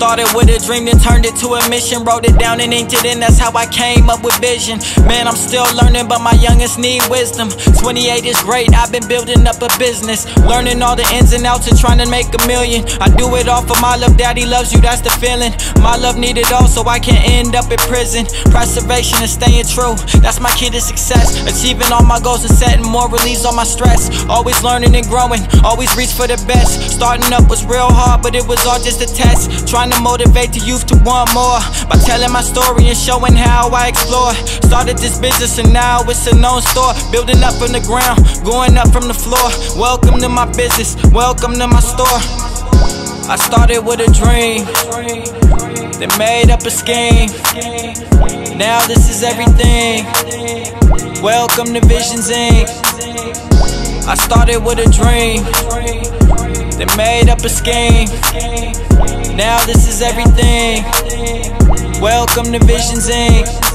Started with a dream, then turned it to a mission. Wrote it down and inked it in, that's how I came up with vision. Man, I'm still learning, but my youngest need wisdom. 28 is great, I've been building up a business. Learning all the ins and outs and trying to make a million. I do it all for my love, daddy loves you, that's the feeling. My love needed all, so I can't end up in prison. Preservation and staying true, that's my key to success. Achieving all my goals and setting more release on my stress. Always learning and growing, always reach for the best. Starting up was real hard, but it was all just a test. Trying to motivate the youth to want more by telling my story and showing how I explore. Started this business and now it's a known store. Building up from the ground, going up from the floor. Welcome to my business, welcome to my store. I started with a dream, then made up a scheme. Now this is everything. Welcome to Visions Ink. I started with a dream, then made up a scheme. Now this is everything. Welcome to Visions Inc.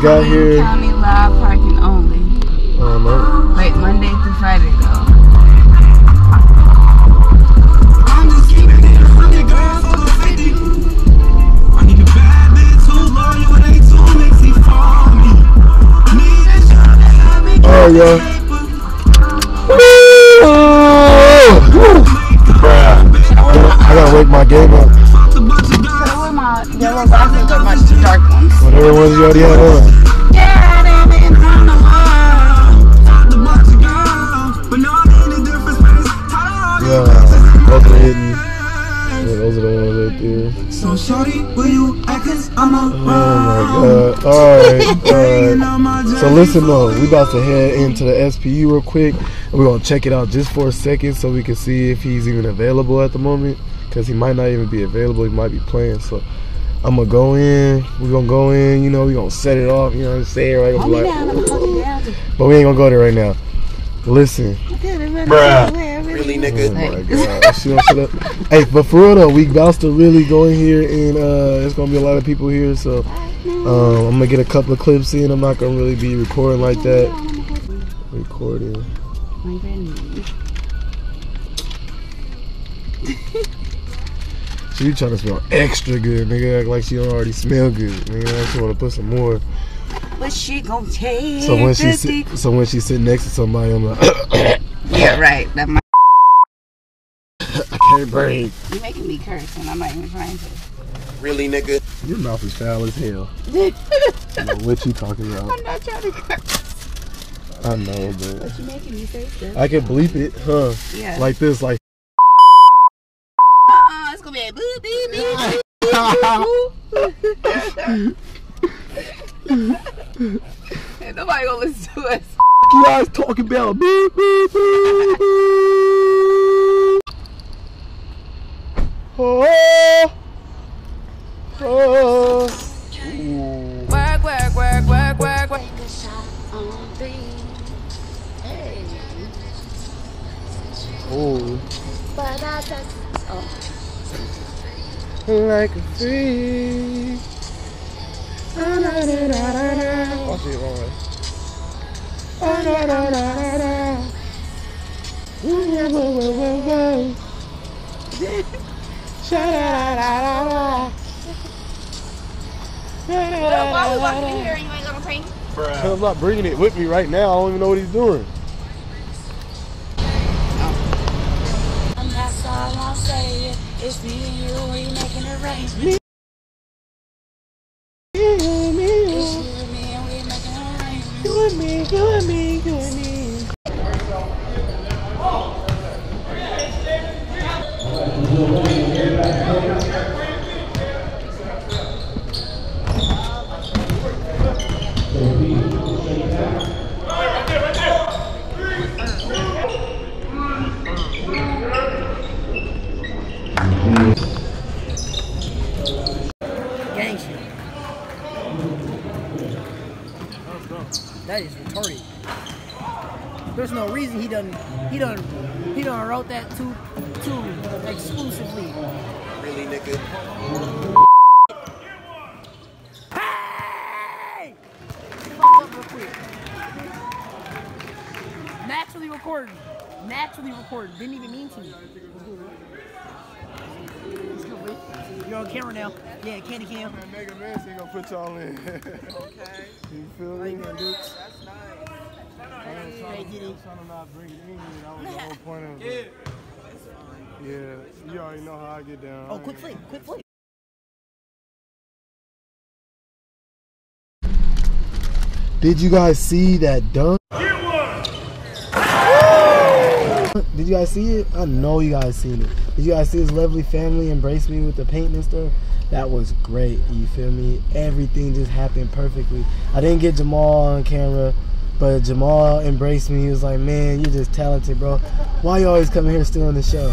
just got here. County live parking only. Um, I don't know. Like Monday through Friday though. Oh yeah. I gotta wake my game up. The ones right there. So shorty, will you act I'm a Oh my god. Alright, alright. So listen though, we about to head into the SPU real quick. We're gonna check it out just for a second so we can see if he's even available at the moment. Cause he might not even be available, he might be playing. So I'm gonna go in, we're gonna go in, you know, we're gonna set it off, you know what I'm saying? Right? Gonna be like, but we ain't gonna go there right now. Listen. Really, nigga? Oh my god. She don't shut up. Hey, but for real though, we about to really go in here and uh it's gonna be a lot of people here, so um, I'm gonna get a couple of clips in. I'm not gonna really be recording like that. Recording. She be trying to smell extra good, nigga. Act like she don't already smell good, nigga. She wanna put some more. But she gon' take So when she the sit, so when she sit next to somebody, I'm like, Yeah, right. That might I can't breathe. you making me curse and I'm not even trying to. Really, nigga? Your mouth is foul as hell. I know what you talking about. I'm not trying to curse. I know, but But you making me say stuff. I can bleep it, huh? Yeah. Like this, like. Gonna be boo boo boo. Ain't nobody gonna listen to us. You guys talking about beep beep beep beep. Like a free. Oh shit, wrong way. Why we walking in here and you ain't gonna prank? I'm not bringing it with me right now. I don't even know what he's doing. It's me and you, we making arrangements. There's no reason he done he done he done wrote that too too exclusively. Really, nigga. Hey! Fuck up real quick. Naturally recording. Naturally recording. Didn't even mean to. Let's go, bro. You're on camera now. Yeah, candy cam. Mega Man ain't gonna put y'all in. okay. You feel me? Dukes. I was Hey, trying, Diddy. I was trying to not bring it in here. That was the whole point of it. Yeah, you already know how I get down. Oh, quick flip, quick flip. Did you guys see that dunk? Did you guys see it? I know you guys seen it. Did you guys see his lovely family embrace me with the paint and stuff? That was great. You feel me? Everything just happened perfectly. I didn't get Jamal on camera, but Jamal embraced me. He was like, "Man, you're just talented, bro. Why you always coming here still in the show?"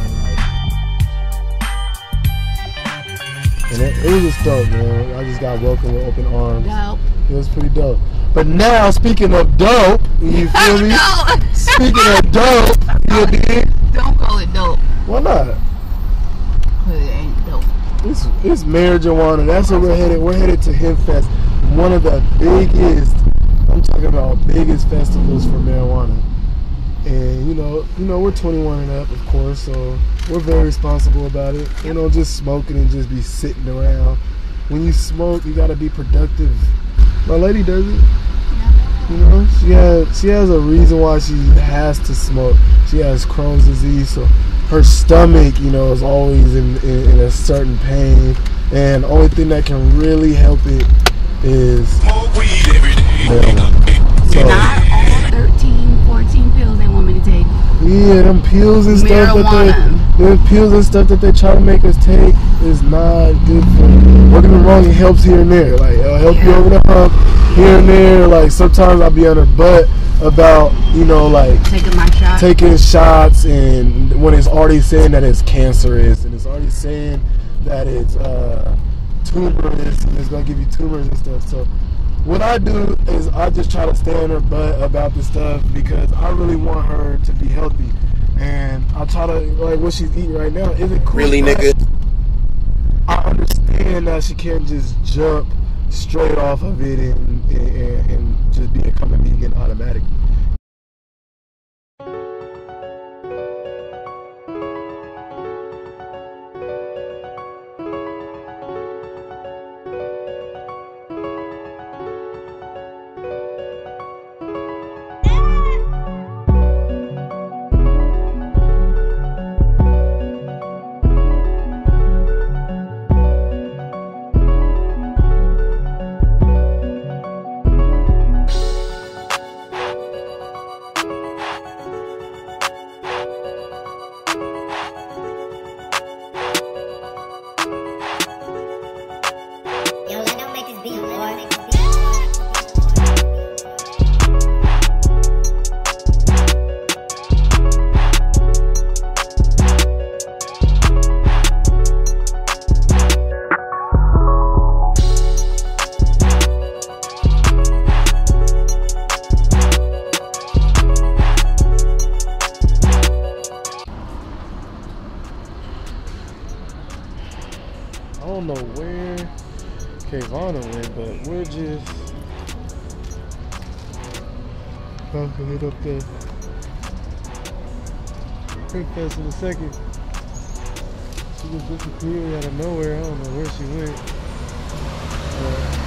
And it, it was just dope, man. I just got welcomed with open arms. Dope. It was pretty dope. But now, speaking of dope, you feel me? Speaking of dope, you dig? Don't call it dope. Why not? It ain't dope. It's, it's marijuana. That's where we're headed. We're headed to Hempfest, one of the biggest. I'm talking about biggest festivals for marijuana. And you know, you know, we're 21 and up, of course, so we're very responsible about it. You know, just smoking and just be sitting around. When you smoke, you gotta be productive. My lady does it. You know, she has she has a reason why she has to smoke. She has Crohn's disease, so her stomach, you know, is always in, in, in a certain pain. And the only thing that can really help it is. So, Not all 13, 14 pills they want me to take. yeah, them pills and stuff that they, them pills and stuff that they try to make us take is not good for. Don't get me wrong, it helps here and there. Like it'll help you over the hump here and there. Like sometimes I'll be on her butt about you know like Taking my shot. taking shots and when it's already saying that it's cancerous and it's already saying that it's uh, tumorous and it's gonna give you tumors and stuff. So what I do is I just try to stay on her butt about this stuff because I really want her to be healthy. And I try to like what she's eating right now isn't cool. Really, nigga. I understand that she can't just jump straight off of it and, and, and just become a vegan automatically. About to hit up the Quick Fest in a second. She just disappeared out of nowhere. I don't know where she went. But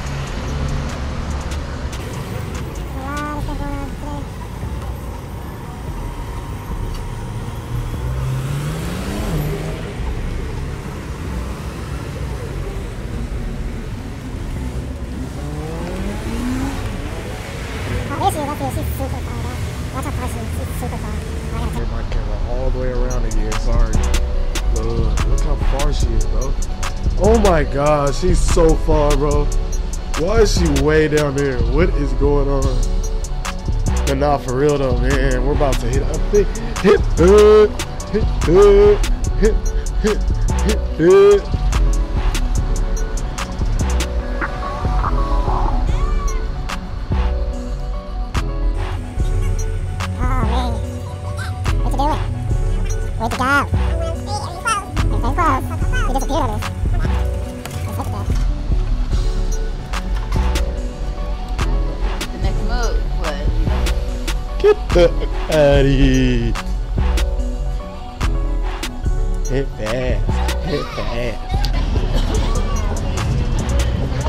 god, she's so far, bro. Why is she way down there? What is going on? But nah, for real though, man, we're about to hit up hit hit hood, hit hit hit hit. Here. Hit fast. Hit fast.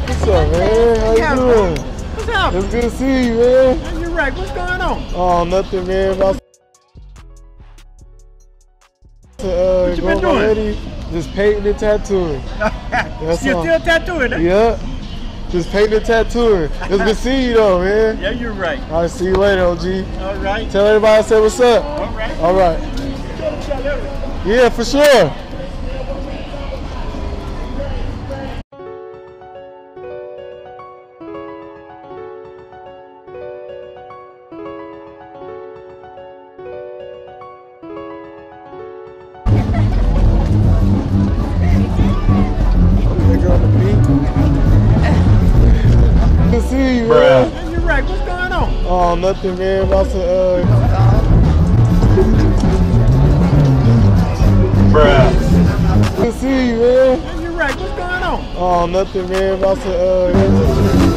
What's up, man? How you Yeah, doing? What's up? It's good to see you, man. You're right. What's going on? Oh, nothing, man. About to, uh, What you been doing? Just painting and tattooing. That's You're all. still tattooing, huh? Yeah. Just painting and tattooing. It's good to see you, though, man. Yeah, you're right. All right, see you later, OG. All right. Tell everybody I said what's up. All right. All right. Tell- tell everyone. Yeah, for sure. Nothing, man. About to, uh, Good to see you, man. You're right. What's going on? Oh, nothing, man. About to, uh,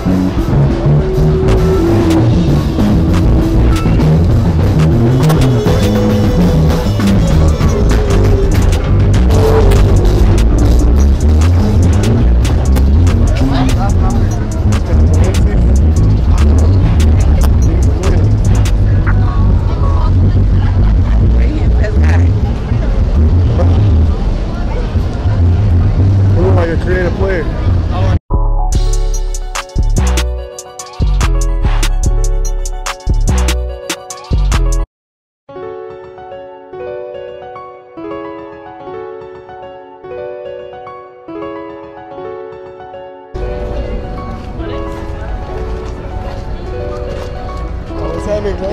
Happening, bro?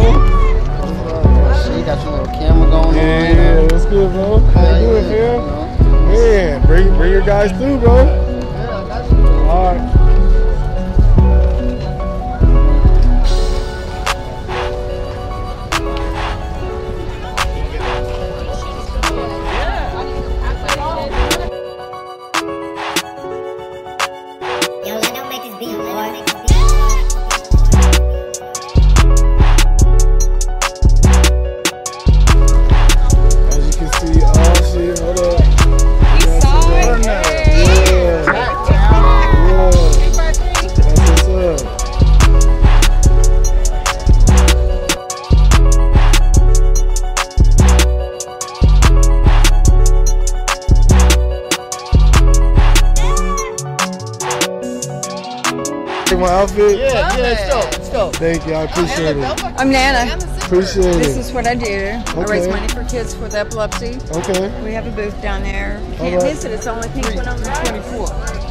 You got your little camera going Yeah, on. yeah, what's good, bro? How you doing, fam? Man, bring bring your guys through, bro. Thank you, I appreciate it. I'm Nana. Appreciate it. This is what I do. I raise money for kids with epilepsy. Okay. We have a booth down there. You can't All right. miss it. It's only pink one on the 24.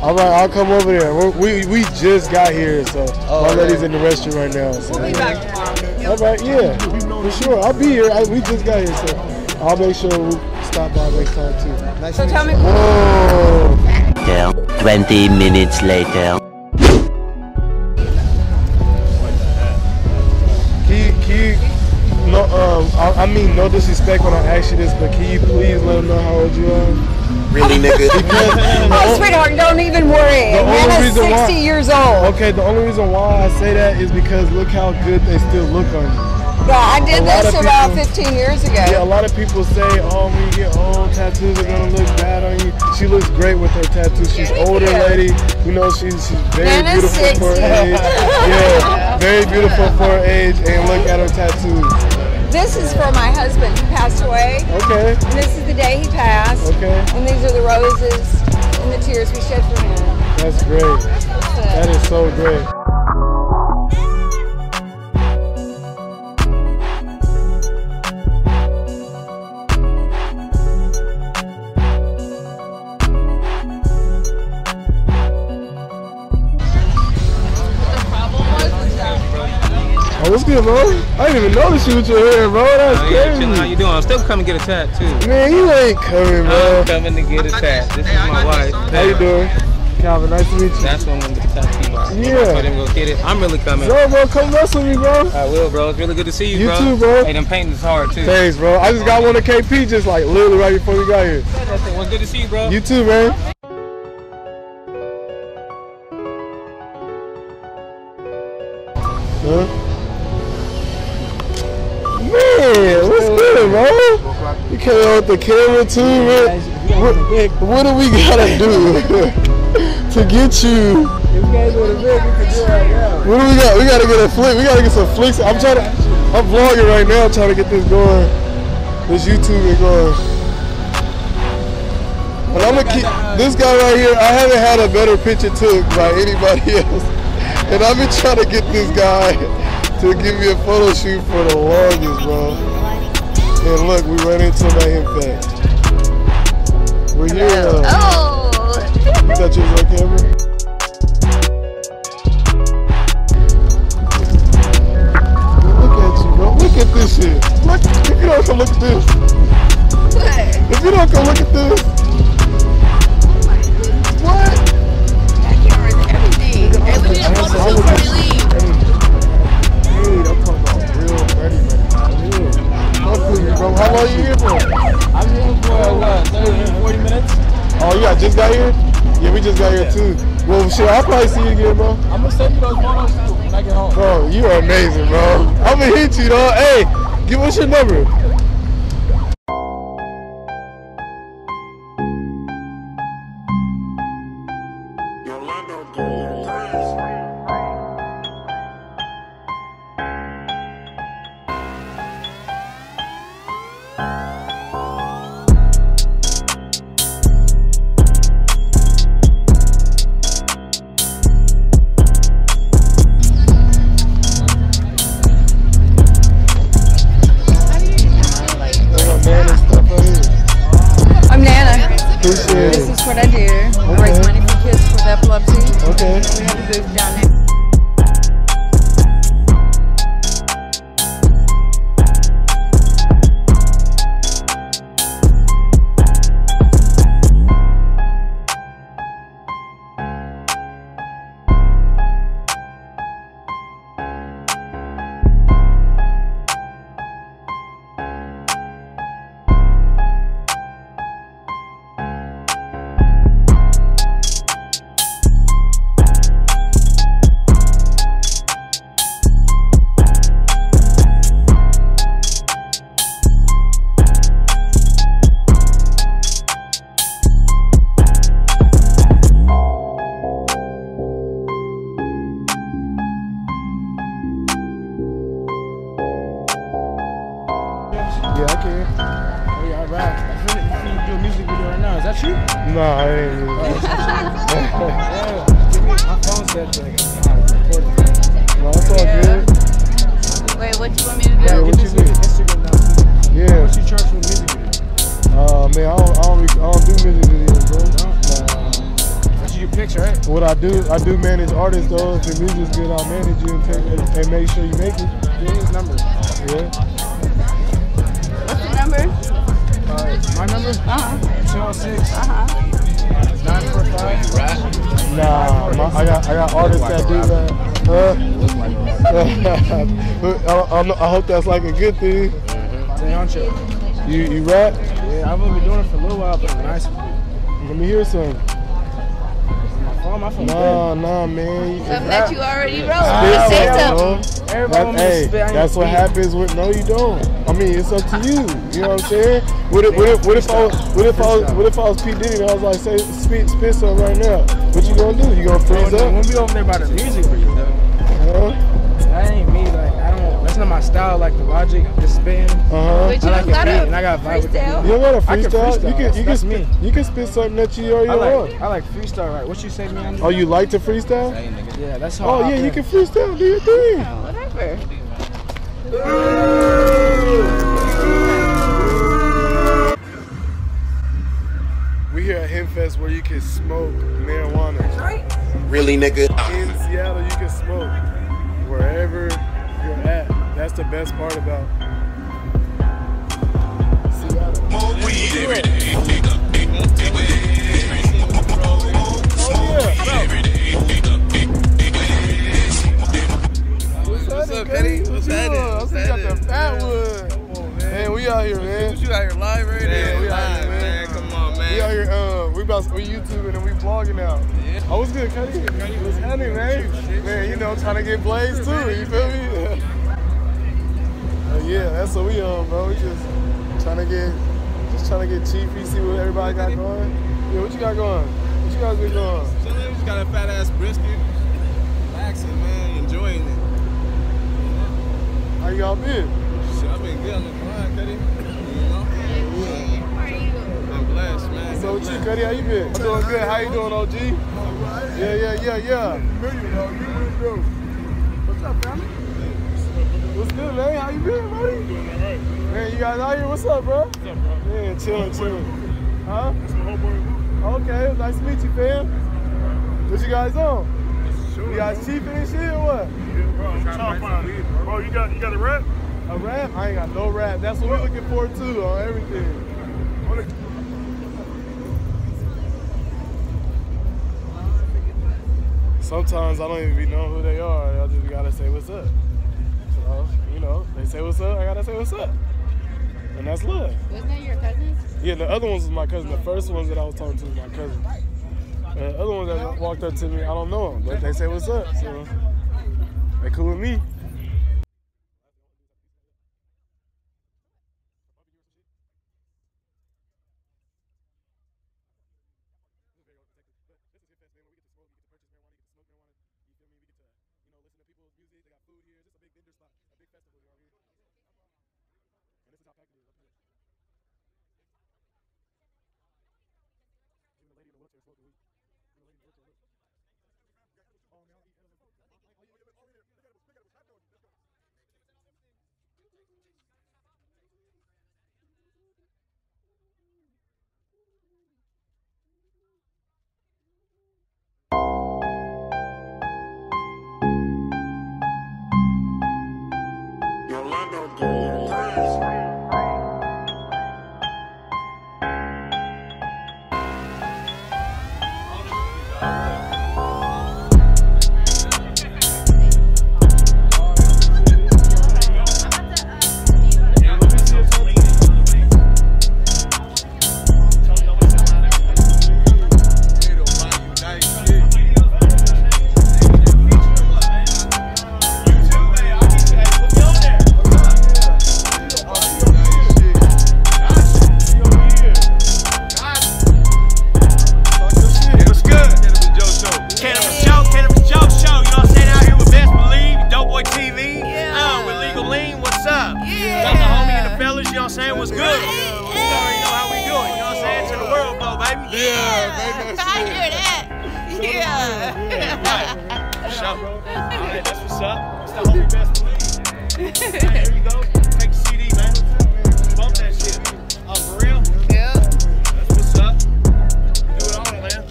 All right, I'll come over there. We're, we we just got here, so Oh, my okay. lady's in the restroom right now. So. We'll be back tomorrow. All right, yeah, for sure. I'll be here. I, we just got here, so I'll make sure we stop by next time too. So tell me. Oh, 20 minutes later. You, no, um, I, I mean no disrespect when I ask you this, but can you please let them know how old you are? Really, nigga? Oh, sweetheart, don't even worry. The only Nana's 60 why- years old. Okay, the only reason why I say that is because look how good they still look on you. Yeah, I did A this of about people- 15 years ago. Yeah, a lot of people say, oh, when you get old, tattoos are gonna look bad on you. She looks great with her tattoos. She's older lady. You know, she's she's very Nana's beautiful for her age. Yeah, very beautiful for her age. And look at her tattoos. This is for my husband. He passed away. Okay, And this is the day he passed. okay, And these are the roses and the tears we shed for him. that's great. That is so great. What's good, bro? I didn't even notice you with your hair, bro. That's Oh, yeah, chillin'. How you doing? I'm still coming to get a tattoo. Man, you ain't coming, bro. I'm coming to get a tat. This is my wife. How you doing? Calvin, nice to meet you. That's one with the tattoo bar. Yeah. For them to go get it. I'm really coming. Yo, bro, come mess with me, bro. I will, bro. It's really good to see you, You bro. too, bro. Hey, them painting is hard too. Thanks, bro. I just got one of KP just like literally right before we got here. Well, good to see you, bro. You too, man. Man, what's good, bro? You came out with the camera too, man. What, what do we gotta do to get you? What do we got? We gotta get a flick. We gotta get some flicks. I'm trying to. I'm vlogging right now, I'm trying to get this going. This YouTube is going. But I'm gonna keep this guy right here. I haven't had a better picture took by anybody else, and I've been trying to get this guy to give me a photo shoot for the longest, bro. And look, we ran into that impact. We're here. uh, Oh. Is that yours on camera? Look at you, bro. Look at this shit. Look, if you don't come look at this. If you don't come look at this. What? Everything. Hey, we didn't want to shoot before we Hey, I'm talking about real man. Real. Fuck with you, bro. How long you here for? I'm here for what, 30, 40 minutes? Oh, got just got here? Yeah, we just got here too. Well, shit, I'll probably see you again, bro. I'm gonna send you those photos too when I get home. Bro, you are amazing, bro. I'm gonna hit you, dog. Hey, give us your number. Do artists though. If your music's good, I'll manage you and, take, and, make sure you make it. Give me his number. Yeah. What's your number? Uh, my number? Uh-huh. 206 Uh-huh. 945. Nah, my, I got I got artists that do that. Huh? I, I, I hope that's like a good thing. Teoncho. You you rap? Yeah, I've been doing it for a little while, but nice. Let me hear some. My phone, my phone. Nah, nah, man. Something that you already wrote. Ah, Just say yeah, something. Everybody That- want me to hey, spit, I ain't that's what happens with no, you don't. I mean, it's up to you. You know what I'm saying? What if, what if, what if I was, what if I was, what if I was P Diddy and I was like, say, spit, spit some right now? What you gonna do? You gonna freeze up? We'll be over there by the music video, though, Huh? Like the logic, just spitting. Uh But huh. you I like don't a and I got vibe with the freestyle. beat. You don't gotta I can freestyle. freestyle. You can, you can, That's spit, me. you can spit something that you already I like, want. I like freestyle, right? What you say, man? Oh, you like to freestyle? Yeah, that's how. Oh I yeah, you can freestyle. Do your thing. Oh, whatever. We here at Hempfest where you can smoke marijuana. Really, nigga? In Seattle, you can smoke wherever you're at. That's the best part about Seattle. Oh, What's up, Petty? What's happening? I see you got the fat wood. Man, we out here, man. You out here live right Yeah, now? we out here, man. Come on, man. We out here, uh, we about we YouTubing and we vlogging now. Yeah. I was good, Cuddy. What's happening, man? Man, you know, trying to get blazed too. You feel me? Yeah, Yeah, that's what we on, bro. We just trying to get, just trying to get cheapy, see what everybody got going. Yeah, what you got going? What you guys been doing? So we just got a fat ass brisket. Relaxing, man. Enjoying it. How y'all been? Shit, I've been good. I'm fine, Cuddy. You know? I'm blessed, man. So, what you, Cuddy, how you been? I'm doing good. How you doing, OG? Yeah, yeah, yeah, yeah. What's up, family? What's good, man? How you been, buddy? Man, you guys out here? What's up, bro? What's up, bro? Man, chilling, chilling. Huh? Okay, nice to meet you, fam. What you guys on? You guys cheaping and shit or what? Yeah, Bro, Bro, you got you got a rap? A rap? I ain't got no rap. That's what we're looking for too on everything. Sometimes I don't even be knowing who they are. I just gotta say what's up. So, you know, they say what's up, I gotta say what's up. And that's love. Wasn't that your cousins? Yeah, the other ones was my cousin. The first ones that I was talking to was my cousin. The other ones that walked up to me, I don't know them, but they say what's up. So they cool with me. What's That's what's up. It's the homie Best Believe. Hey, here you go. Take the CD, man. Bump that shit. Oh, for real? Yeah. That's what's up. Do it man.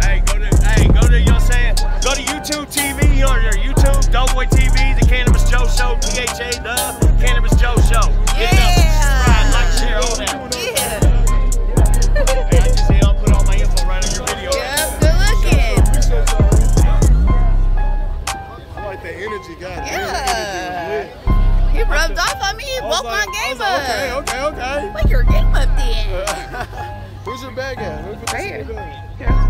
Hey, go to, hey, go to, you know what I'm saying? Go to YouTube TV or your YouTube, Doughboy TV, The Cannabis Joe Show, PHA, The Cannabis Joe Who's your bag at? Right here.